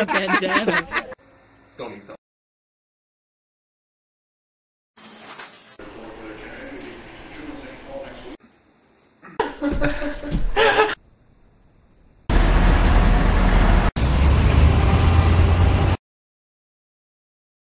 a bandana. Don't eat that.